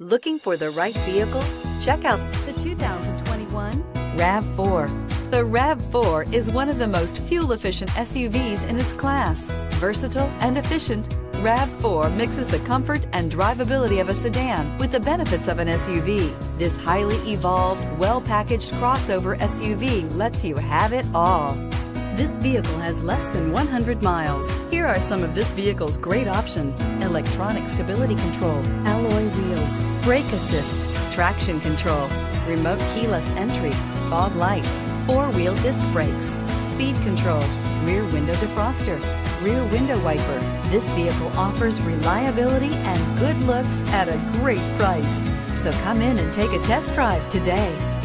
Looking for the right vehicle? Check out the 2021 RAV4. The RAV4 is one of the most fuel-efficient SUVs in its class. Versatile and efficient, RAV4 mixes the comfort and drivability of a sedan with the benefits of an SUV. This highly evolved, well-packaged crossover SUV lets you have it all. This vehicle has less than 100 miles. Here are some of this vehicle's great options. Electronic stability control, alloy brake assist, traction control, remote keyless entry, fog lights, four-wheel disc brakes, speed control, rear window defroster, rear window wiper. This vehicle offers reliability and good looks at a great price. So come in and take a test drive today.